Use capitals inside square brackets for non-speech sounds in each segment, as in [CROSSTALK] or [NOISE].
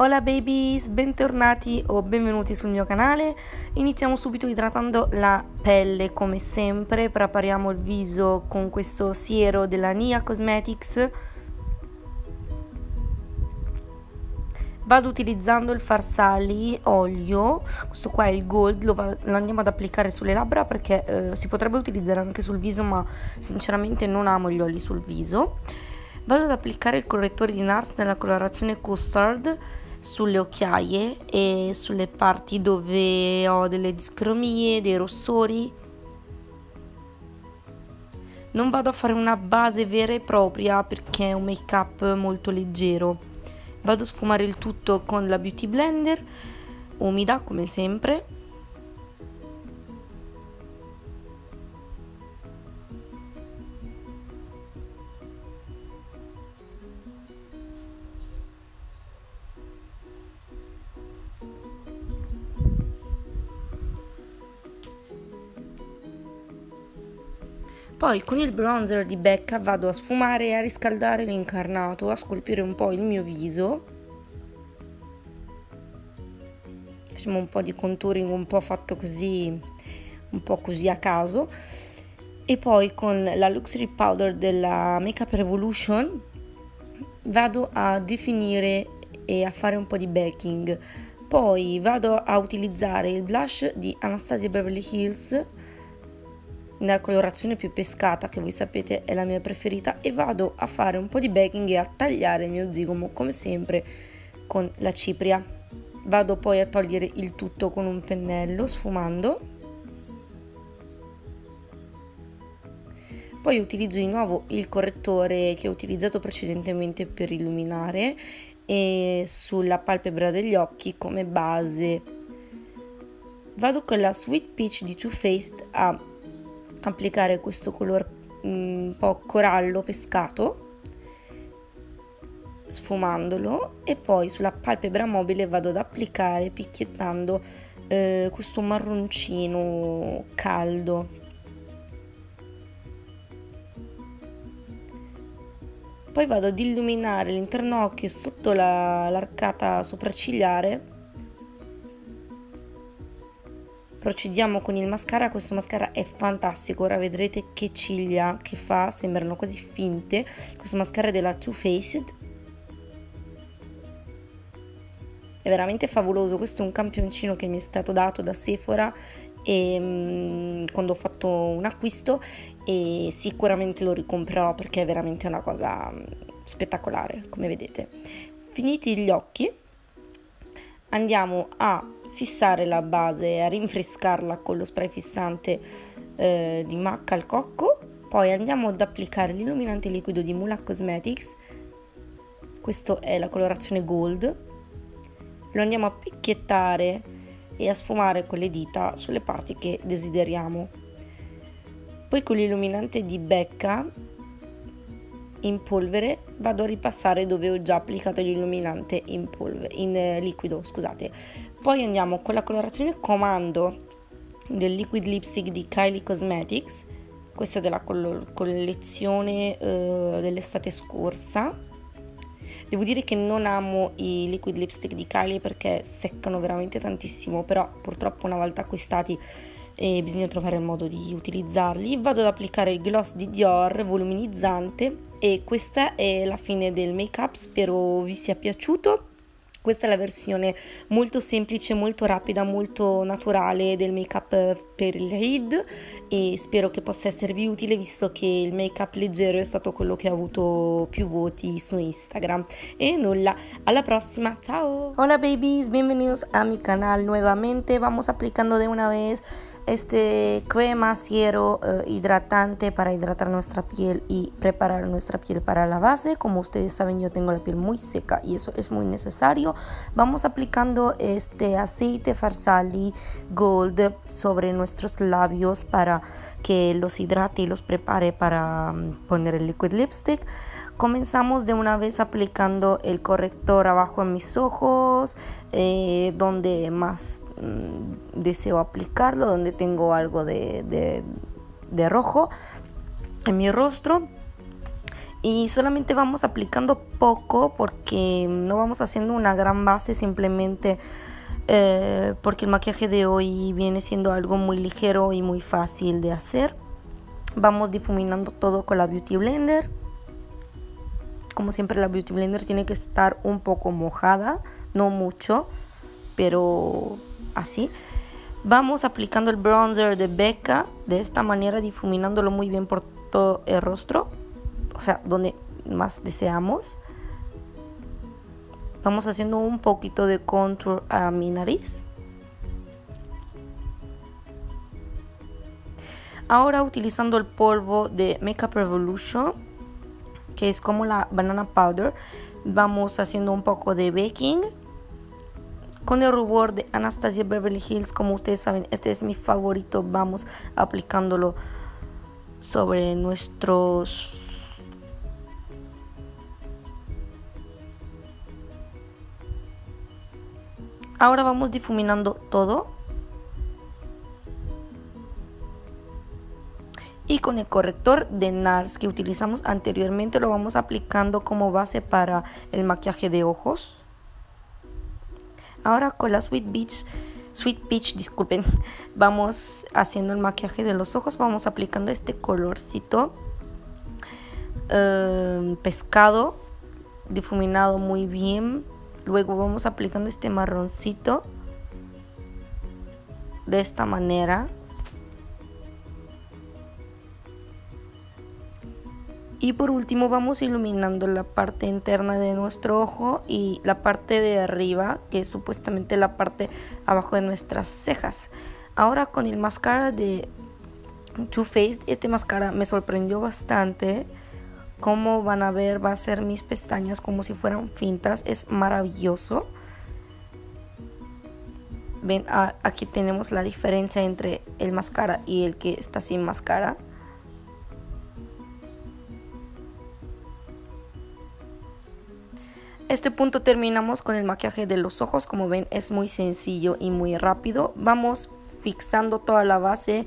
Hola babies, bentornati o benvenuti sul mio canale. Iniziamo subito idratando la pelle come sempre, prepariamo il viso con questo siero della Nia Cosmetics. Vado utilizzando il Farsali olio, questo qua è il gold, lo, lo andiamo ad applicare sulle labbra perché eh, si potrebbe utilizzare anche sul viso ma sinceramente non amo gli oli sul viso. Vado ad applicare il correttore di NARS nella colorazione Custard sulle occhiaie e sulle parti dove ho delle discromie, dei rossori. Non vado a fare una base vera e propria perché è un make up molto leggero. Vado a sfumare il tutto con la Beauty Blender, umida come sempre Poi con il bronzer di Becca vado a sfumare e a riscaldare l'incarnato, a scolpire un po' il mio viso. Facciamo un po' di contouring un po' fatto così, un po' così a caso. E poi con la Luxury Powder della Makeup Revolution vado a definire e a fare un po' di backing. Poi vado a utilizzare il blush di Anastasia Beverly Hills nella colorazione più pescata che voi sapete è la mia preferita e vado a fare un po' di baking e a tagliare il mio zigomo come sempre con la cipria. Vado poi a togliere il tutto con un pennello sfumando. Poi utilizzo di nuovo il correttore che ho utilizzato precedentemente per illuminare e sulla palpebra degli occhi come base. Vado con la Sweet Peach di Too Faced a applicare questo colore mm, un po' corallo pescato sfumandolo e poi sulla palpebra mobile vado ad applicare picchiettando eh, questo marroncino caldo. Poi vado ad illuminare l'interno occhio sotto la, l'arcata sopraccigliare procediamo con il mascara questo mascara è fantastico ora vedrete che ciglia che fa sembrano quasi finte questo mascara è della Too Faced. È veramente favoloso questo è un campioncino che mi è stato dato da Sephora e, um, quando ho fatto un acquisto e sicuramente lo ricomprerò perché è veramente una cosa mm, spettacolare come vedete. Finiti gli occhi andiamo a fissare la base e a rinfrescarla con lo spray fissante eh, di MAC al cocco. Poi andiamo ad applicare l'illuminante liquido di Mula Cosmetics. Questo è la colorazione gold. Lo andiamo a picchiettare e a sfumare con le dita sulle parti che desideriamo. Poi con l'illuminante di Becca in polvere vado a ripassare dove ho già applicato l'illuminante in, polvere, in eh, liquido scusate. Poi andiamo con la colorazione comando del liquid lipstick di Kylie Cosmetics. Questa è della collezione eh, dell'estate scorsa. Devo dire che non amo i liquid lipstick di Kylie perché seccano veramente tantissimo però purtroppo una volta acquistati e bisogna trovare il modo di utilizzarli. Vado ad applicare il gloss di Dior voluminizzante e questa è la fine del make up, spero vi sia piaciuto. Questa è la versione molto semplice, molto rapida, molto naturale del make up per il Read e spero che possa esservi utile visto che il make up leggero è stato quello che ha avuto più voti su Instagram. E nulla, alla prossima, ciao! Hola babies, bienvenidos a mi canal nuevamente, vamos aplicando de una vez este crema ciero eh, hidratante para hidratar nuestra piel y preparar nuestra piel para la base. Como ustedes saben, yo tengo la piel muy seca y eso es muy necesario. Vamos aplicando este aceite Farsali Gold sobre nuestros labios para que los hidrate y los prepare para mm, poner el liquid lipstick. Comenzamos de una vez aplicando el corrector abajo en mis ojos, eh, donde más mm, deseo aplicarlo, donde tengo algo de, de rojo en mi rostro. y solamente vamos aplicando poco porque no vamos haciendo una gran base simplemente eh, porque el maquillaje de hoy viene siendo algo muy ligero y muy fácil de hacer vamos difuminando todo con la beauty blender como siempre la beauty blender tiene que estar un poco mojada no mucho pero así vamos aplicando el bronzer de Becca de esta manera difuminándolo muy bien por todo el rostro o sea, donde más deseamos. Vamos haciendo un poquito de contour a mi nariz. Ahora utilizando el polvo de Makeup Revolution, que es como la banana powder, vamos haciendo un poco de baking. Con el rubor de Anastasia Beverly Hills, como ustedes saben, este es mi favorito. Vamos aplicándolo sobre nuestros Ahora vamos difuminando todo. Con el corrector de NARS que utilizamos anteriormente lo vamos aplicando como base para el maquillaje de ojos. Ahora con la Sweet Beach, Sweet Peach, disculpen, [LAUGHS] vamos haciendo el maquillaje de los ojos. Vamos aplicando este colorcito eh, pescado, difuminado muy bien Luego vamos aplicando este marroncito de esta manera. Y por último vamos iluminando la parte interna de nuestro ojo y la parte de arriba, que es supuestamente la parte abajo de nuestras cejas. Ahora con el mascara de Too Faced, este mascara me sorprendió bastante. Como van a ver va a ser mis pestañas como si fueran fintas. Es maravilloso. Ven aquí tenemos la diferencia entre el máscara y el que está sin máscara este punto terminamos con el maquillaje de los ojos. Como ven es muy sencillo y muy rápido. Vamos fixando toda la base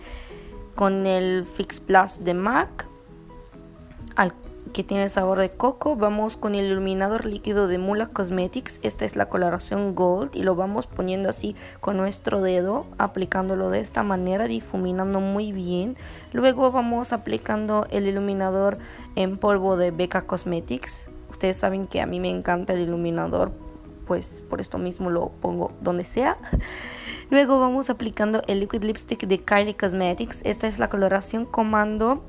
con el Fix Plus de MAC que tiene sabor de coco. Vamos con el iluminador líquido de Mula Cosmetics. Esta es la coloración Gold y lo vamos poniendo así con nuestro dedo, aplicándolo de esta manera, difuminando muy bien. Luego vamos aplicando el iluminador en polvo de Becca Cosmetics. Ustedes saben que a mí me encanta el iluminador, pues por esto mismo lo pongo donde sea. Luego vamos aplicando el Liquid Lipstick de Kylie Cosmetics. Esta es la coloración Comando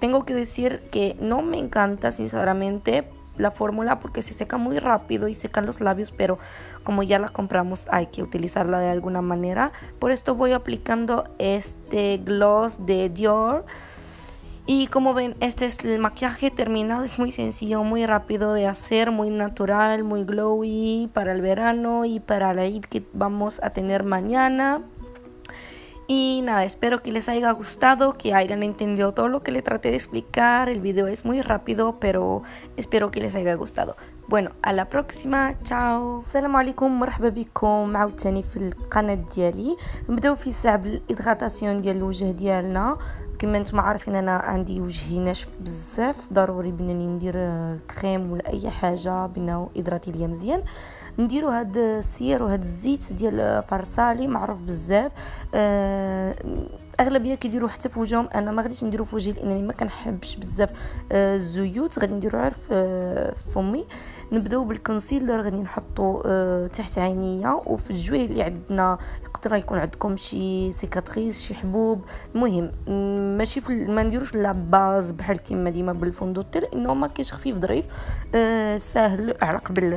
tengo que decir que no me encanta sinceramente la fórmula porque se seca muy rápido y secan los labios, pero como ya la compramos hay que utilizarla de alguna manera. Por esto voy aplicando este gloss de Dior. Y como ven, este es el maquillaje terminado, es muy sencillo, muy rápido de hacer, muy natural, muy glowy para el verano y para la Eid que vamos a tener mañana. Y nada, espero que les haya gustado, que hayan entendido todo lo que le traté de explicar. El video es muy rápido, pero espero que les haya gustado. Bueno, a la próxima, chao. السلام عليكم مرحبا بكم عاوتاني في القناة ديالي نبداو في الساعة بال hydratation ديال الوجه ديالنا كما نتوما عارفين أنا عندي وجهي ناشف بزاف ضروري بانني ندير الكريم ولا اي حاجة بانه ي hydrater ليا مزيان نديرو هاد السير وهاد الزيت ديال Farsali معروف بزاف. آه أغلبية كيديروا حتى في وجههم أنا ما غاديش نديرو في وجهي لأنني ما كنحبش بزاف آه الزيوت. غادي نديرو غير في فمي. نبداو بال concealer غادي نحطو آه تحت عينيا. وفي الجويه اللي عندنا يقدر يكون عندكم شي cicatrices شي حبوب. المهم ماشي في ما نديروش la base بحال كيما ديما بال fond de teint إنه ما كاينش خفيف ظريف آه ساهل على قبل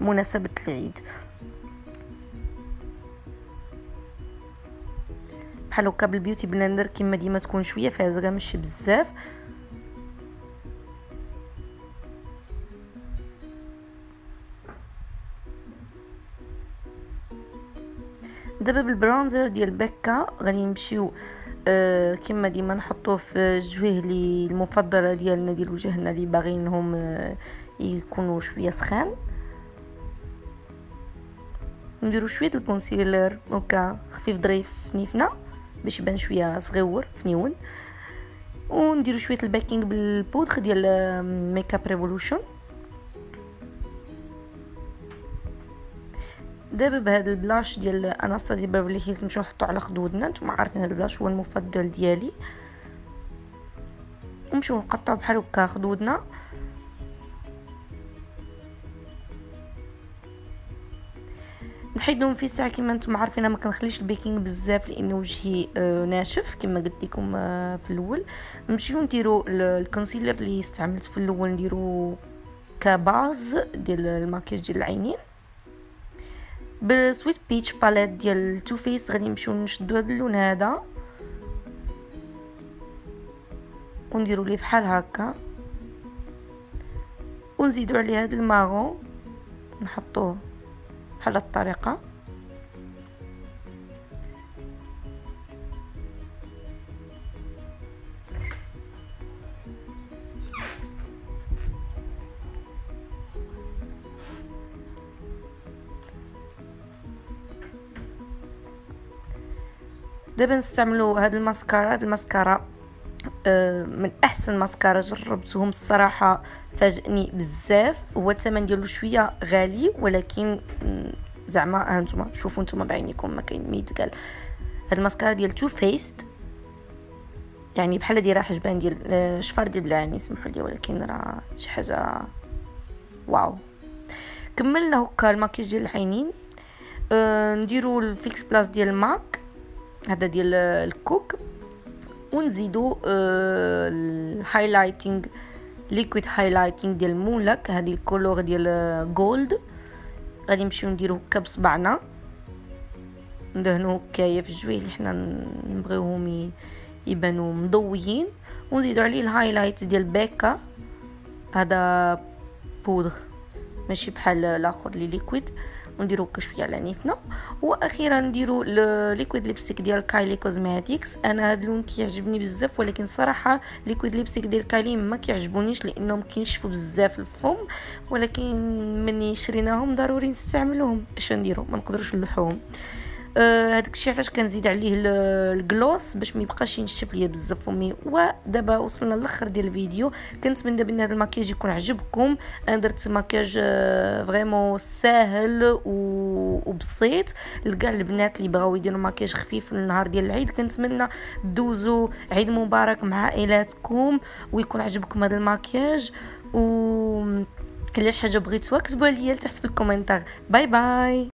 مناسبه العيد. بحال هكا بال beauty blender كيما ديما تكون شوية فازغه ماشي بزاف. دابا بال bronzer ديال Becca غادي نمشيو آه كما ديما نحطوه في الجويه لي المفضلة ديالنا ديال وجهنا اللي باغينهم آه يكونوا شوية سخان. نديرو شوية ال concealer هكا خفيف ظريف نيفنا باش يبان شوية صغيور فنيون ونديرو شوية ال baking بالبودر ديال Makeup Revolution. دابا بهذا ال blush ديال Anastasia Beverly Hills نمشيو نحطو على خدودنا نتوما عارفين هذا ال blush هو المفضل ديالي. نمشيو نقطعو بحال هكا خدودنا. نحيدهم في ساعة كما نتوما عارفين ما كنخليش ال baking بزاف لأن وجهي آه ناشف كما قلت لكم آه في الأول. نمشيو نديرو ال concealer اللي استعملت في الأول نديرو ك base ديال الماكياج ديال العينين. ب Sweet Peach palette ديال Too Faced غادي نمشيو نشدو هذا اللون هذا. ونديرو ليه بحال هكا. ونزيدو عليه هذا ال marron نحطوه. بحال الطريقة. دابا نستعملوا هاد الماسكارا هاد الماسكارا من أحسن ماسكارا جربتهم الصراحة فاجئني بزاف. هو الثمن ديالو شوية غالي ولكن زعما ها أنتم شوفوا أنتم بعينيكم ما كاين ما يتقال هاد الماسكارا ديال Too Faced يعني بحال دايره حجبان ديال آه، شفار ديال بلاني سمحوا لي ولكن راه شي حاجة wow. كملنا هكا الماكياج ديال العينين. أه نديرو ال Fix Plus ديال MAC هذا ديال الكوك. ونزيدو آه، ال highlighting liquid highlighting ديال مولك هذه ال color ديال gold غادي نمشيو نديرو هكا بصبعنا. ندهنو هكايا في الجويه اللي حنا نبغيوهم يبانو مضويين. ونزيدو عليه ال highlight ديال Becca. هذا بودغ ماشي بحال الآخر لي liquid ونديرو شوية على نيفنا. وأخيرا نديرو liquid lipstick ديال Kylie Cosmetics أنا هذا اللون كيعجبني بزاف ولكن صراحة liquid lipstick ديال Kylie ما كيعجبونيش لأنهم كينشفوا بزاف الفم ولكن مني شريناهم ضروري نستعملوهم اش نديرو ما نقدروش نلوحوهم. هذاك الشيء علاش كنزيد عليه ال gloss باش ما يبقاش ينشف ليا بزاف فمي ودابا وصلنا للأخر ديال الفيديو. كنتمنى بأن هذا المكياج يكون عجبكم. أنا درت مكياج vraiment ساهل وبسيط. لكاع البنات اللي بغاو يديروا مكياج خفيف للنهار ديال العيد. كنتمنى دوزوا عيد مبارك مع عائلاتكم ويكون عجبكم هذا المكياج ولا شي حاجة بغيتوها؟ كتبوها ليا لتحت في ال commentaire bye bye!